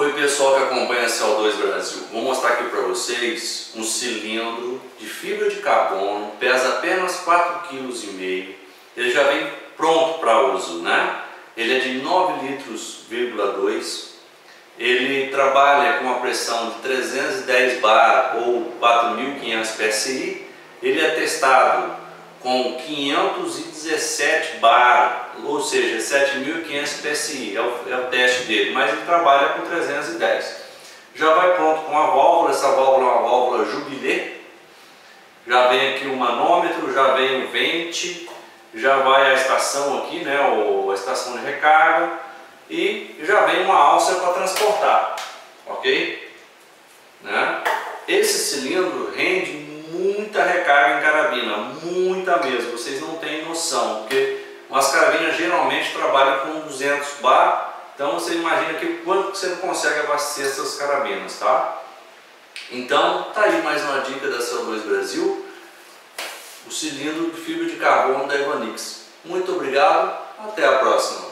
Oi pessoal que acompanha a CO2 Brasil, vou mostrar aqui para vocês um cilindro de fibra de carbono, pesa apenas 4,5 kg, ele já vem pronto para uso, né? Ele é de 9 litros,2, ele trabalha com a pressão de 310 bar ou 4.500 PSI, ele é testado com 517 bar, ou seja, 7.500 PSI, é o, é o teste dele, mas ele trabalha com 310. Já vai pronto com a válvula, essa válvula é uma válvula Jubilé, já vem aqui o manômetro, já vem o vente, já vai a estação aqui, né, a estação de recarga e já vem uma alça para transportar, ok? Né? Esse cilindro rende muita recarga em carabina, muita mesmo, vocês não têm noção, porque umas carabinas geralmente trabalham com 200 bar, então você imagina que quanto você não consegue abastecer essas carabinas, tá? Então, tá aí mais uma dica da CO2 Brasil, o cilindro de fibra de carbono da Evanix. Muito obrigado, até a próxima.